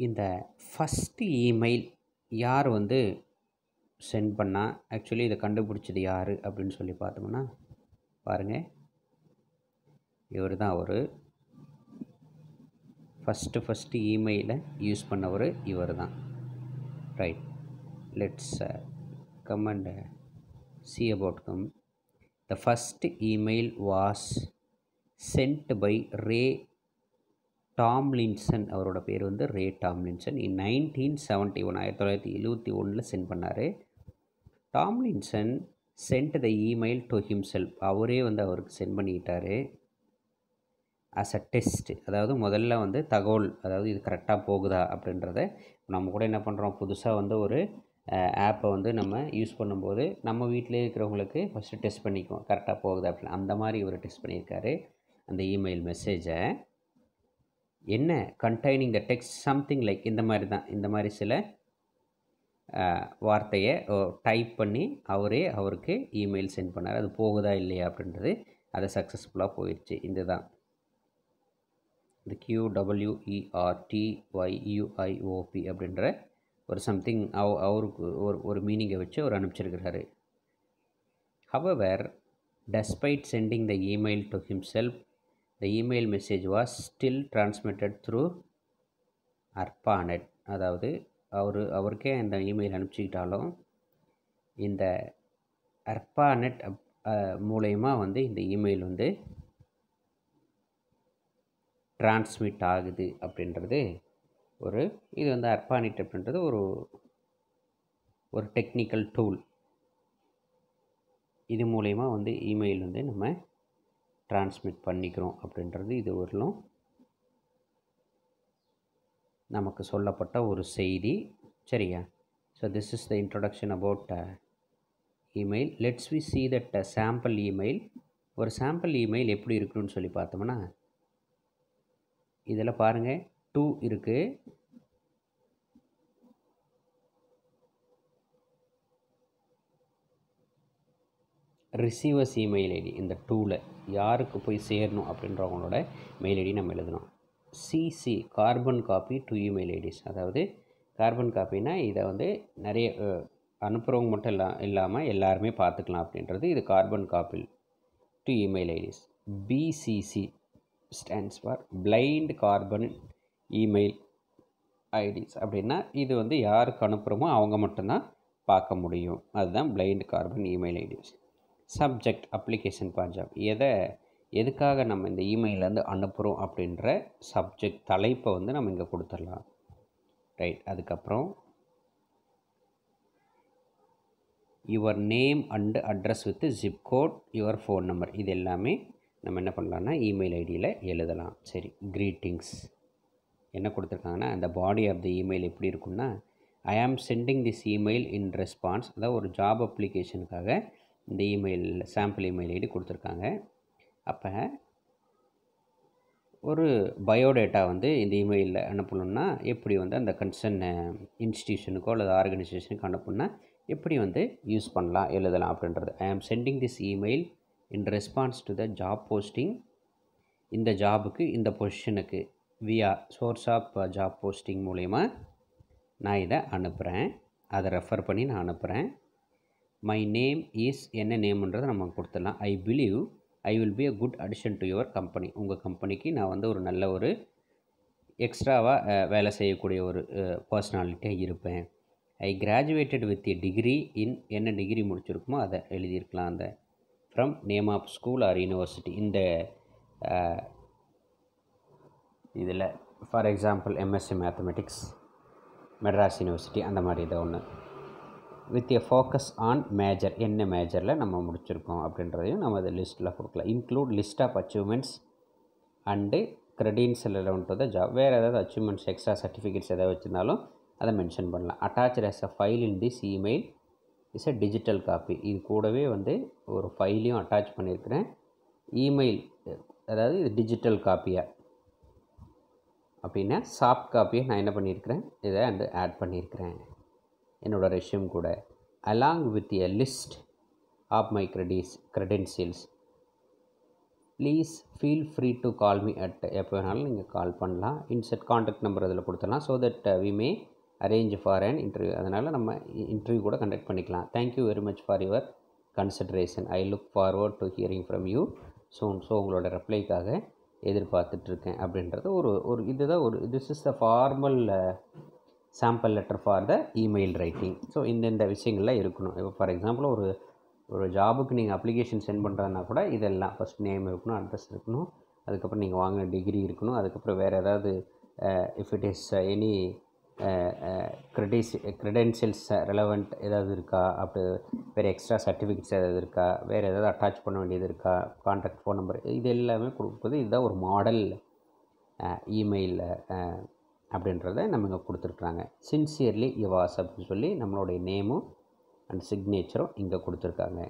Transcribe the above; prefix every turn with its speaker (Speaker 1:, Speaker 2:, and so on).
Speaker 1: இந்த first email யார் வந்து சென்ட் பண்ணா? ஆக்சுவலி இதை கண்டுபிடிச்சது யார் அப்படின்னு சொல்லி பார்த்தோம்னா பாருங்கள் இவர் தான் அவர். ஃபஸ்ட்டு ஃபஸ்ட்டு இமெயிலை யூஸ் பண்ணவர் இவர் தான் right let's come and see about come the first email was sent by Ray Tomlinson அவரோட பேர் வந்து Ray Tomlinson in nineteen seventy one ஆயிரத்தி தொள்ளாயிரத்தி எழுபத்தி ஒன்றில் சென்ட் பண்ணார். Tomlinson sent the email to himself அவரே வந்து அவருக்கு சென்ட் பண்ணிக்கிட்டார் ஆஸ் அ டெஸ்ட் அதாவது முதல்ல வந்து தகவல் அதாவது இது கரெக்டாக போகுதா அப்படின்றத நம்ம கூட என்ன பண்ணுறோம் புதுசாக வந்து ஒரு ஆப்பை வந்து நம்ம யூஸ் பண்ணும்போது நம்ம வீட்டிலே இருக்கிறவங்களுக்கு ஃபஸ்ட்டு டெஸ்ட் பண்ணிக்குவோம். கரெக்டாக போகுதா அப்படின்னு. அந்த மாதிரி இவர் டெஸ்ட் பண்ணியிருக்காரு. அந்த இமெயில் மெசேஜை என்ன containing the text something like இந்த மாதிரி தான். இந்த மாதிரி சில வார்த்தையை டைப் பண்ணி அவரே அவருக்கு இமெயில் சென்ட் பண்ணார். அது போகுதா இல்லையா அப்படின்றது அது சக்ஸஸ்ஃபுல்லாக போயிடுச்சு இந்த தான். இந்த கியூடபிள்யூஇஆர்டிஒய்யூஐஓபி அப்படின்ற ஒரு சம்திங் அவ அவருக்கு ஒரு ஒரு மீனிங்கை வச்சு அவர் அனுப்பிச்சிருக்கிறாரு. However despite sending the email to himself the email message was still transmitted through ARPANET அதாவது அவர் அவருக்கே அந்த இமெயில் அனுப்பிச்சிக்கிட்டாலும் இந்த அர்பானெட் மூலயமா வந்து இந்த இமெயில் வந்து டிரான்ஸ்மிட் ஆகுது அப்படின்றது ஒரு இது வந்து அர்பானிட் அப்படின்றது ஒரு ஒரு டெக்னிக்கல் டூல் இது மூலயமா வந்து இமெயில் வந்து நம்ம டிரான்ஸ்மிட் பண்ணிக்கிறோம் அப்படின்றது இது வரலும் நமக்கு சொல்லப்பட்ட ஒரு செய்தி. சரியா? So this is the introduction about email let's we see that sample email ஒரு சாம்பிள் இமெயில் எப்படி இருக்கணும்னு சொல்லி பார்த்தோம்னா இதில் பாருங்கள் டூ இருக்குது ரிசீவர்ஸ் இமெயில் ஐடி இந்த டூவில் யாருக்கு போய் சேரணும் அப்படின்றவங்களோட மெயில் ஐடி நம்ம எழுதணும் CC carbon copy to email IDs அதாவது கார்பன் காப்பினா இதை வந்து நிறைய அனுப்புகிறவங்க மட்டும் இல்லா இல்லாமல் எல்லாருமே பார்த்துக்கலாம் அப்படின்றது இது carbon copy to email IDs BCC stands for blind carbon email IDs அப்படின்னா இது வந்து யாருக்கு அனுப்புகிறோமோ அவங்க மட்டும்தான் பார்க்க முடியும். அதுதான் blind carbon email IDs subject application Punjab. எதை எதுக்காக நம்ம இந்த இமெயிலேருந்து அனுப்புகிறோம் அப்படின்ற சப்ஜெக்ட் தலைப்பை வந்து நம்ம இங்கே கொடுத்துடலாம். ரைட் அதுக்கப்புறம் your name and address with zip code your phone number. இது எல்லாமே நம்ம என்ன பண்ணலான்னா இமெயில் ஐடியில் எழுதலாம். சரி க்ரீட்டிங்ஸ். என்ன கொடுத்துருக்காங்கன்னா அந்த பாடி ஆஃப் த இமெயில் எப்படி இருக்குன்னா I am sending this email in response. அதாவது ஒரு ஜாப் அப்ளிகேஷனுக்காக இந்த இமெயில் சாம்பிள் இமெயில் ஐடி கொடுத்துருக்காங்க. அப்போ ஒரு பயோடேட்டா வந்து இந்த இமெயிலில் அனுப்பணுன்னா எப்படி வந்து அந்த கன்சர்ன் இன்ஸ்டியூஷனுக்கோ அல்லது ஆர்கனைசேஷனுக்கு அனுப்புன்னா எப்படி வந்து யூஸ் பண்ணலாம் எழுதலாம் அப்படின்றது. I am sending this email in response to the job posting இந்த ஜாபுக்கு இந்த பொசிஷனுக்கு via source of job posting மூலயமா நான் இதை அனுப்புகிறேன் அதை ரெஃபர் பண்ணி நான் அனுப்புகிறேன் மை நேம் இஸ் என்ன நேம்ன்றதை நம்ம கொடுத்துடலாம். I believe I will be a good addition to your company உங்கள் கம்பெனிக்கு நான் வந்து ஒரு நல்ல ஒரு எக்ஸ்ட்ராவாக வேலை செய்யக்கூடிய ஒரு பர்சனாலிட்டியாக இருப்பேன். I graduated with a degree in என்ன டிகிரி முடிச்சிருக்குமோ அதை எழுதியிருக்கலாம். அந்த from name of school or university இந்த இதில் for example MSc mathematics Madras university அந்த மாதிரி இதை ஒன்று. With a focus on major என்ன மேஜரில் நம்ம முடிச்சிருக்கோம் அப்படின்றதையும் நம்ம அதை லிஸ்ட்டில் கொடுக்கலாம். Include list of achievements and க்ரெடின்ஸில் to the job வேறு ஏதாவது அச்சீவ்மெண்ட்ஸ் எக்ஸ்ட்ரா சர்டிஃபிகேட்ஸ் எதாவது வச்சுருந்தாலும் அதை மென்ஷன் பண்ணலாம். Attach as a file in this email is a digital copy இது கூடவே வந்து ஒரு ஃபைலையும் அட்டாச் பண்ணியிருக்கிறேன். இமெயில் அதாவது இது டிஜிட்டல் காப்பியாக அப்படின்னா சாஃப்ட் காப்பியை நான் என்ன பண்ணியிருக்கிறேன்? இதை வந்து ஆட் பண்ணியிருக்கிறேன். என்னோடய ரெஷ்யூம் கூட along with a list of my credits credentials please feel free to call me at எப்போ வேணாலும் நீங்கள் கால் பண்ணலாம். இன்செட் காண்டாக்ட் நம்பர் அதில் கொடுத்துடலாம் so that we may arrange for and interview அதனால் நம்ம இன்டர்வியூ கூட கண்டக்ட் பண்ணிக்கலாம். Thank you very much for your consideration I look forward to hearing from you so so உங்களோட ரெப்ளைக்காக எதிர்பார்த்துட்ருக்கேன் அப்படின்றது ஒரு ஒரு இதுதான் ஒரு this is the formal sample letter for the email writing so இந்தந்த விஷயங்கள்லாம் இருக்கணும். இப்போ ஃபார் எக்ஸாம்பிள் ஒரு ஒரு ஜாபுக்கு நீங்கள் அப்ளிகேஷன் சென்ட் பண்ணுறதுனா கூட இதெல்லாம் ஃபஸ்ட் நேம் இருக்கணும் அட்ரஸ் இருக்கணும். அதுக்கப்புறம் நீங்கள் வாங்கின டிகிரி இருக்கணும். அதுக்கப்புறம் வேறு ஏதாவது if it is any credits credentials relevant ஏதாவது இருக்கா? அப்படி வேறு எக்ஸ்ட்ரா சர்டிஃபிகேட்ஸ் ஏதாவது இருக்கா? வேறு ஏதாவது அட்டாச் பண்ண வேண்டியது இருக்கா? கான்டாக்ட் ஃபோன் நம்பர் இது எல்லாமே கொடுக்குறது இதுதான் ஒரு மாடல் இமெயில் அப்படின்றத நம்ம இங்கே கொடுத்துருக்குறாங்க. சின்சியர்லி யுவாஸ் அப்படின்னு சொல்லி நம்மளுடைய நேமும் அண்ட் சிக்னேச்சரும் இங்கே கொடுத்துருக்காங்க.